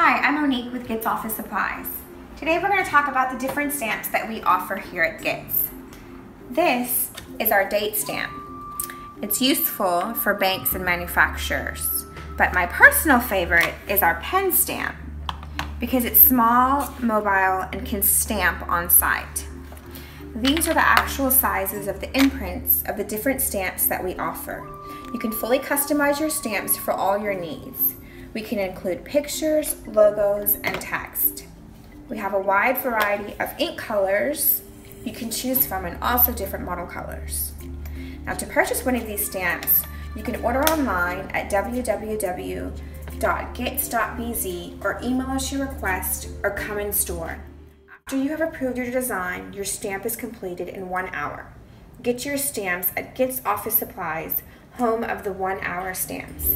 Hi, I'm Monique with Gitz Office Supplies. Today we're going to talk about the different stamps that we offer here at Gitz. This is our date stamp. It's useful for banks and manufacturers, but my personal favorite is our pen stamp because it's small, mobile, and can stamp on site. These are the actual sizes of the imprints of the different stamps that we offer. You can fully customize your stamps for all your needs. We can include pictures, logos, and text. We have a wide variety of ink colors you can choose from and also different model colors. Now to purchase one of these stamps, you can order online at www.gitz.bz or email us your request or come in store. After you have approved your design, your stamp is completed in one hour. Get your stamps at Gitz Office Supplies, home of the one hour stamps.